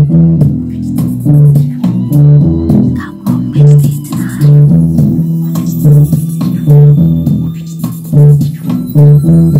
Thank you.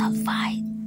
the fight.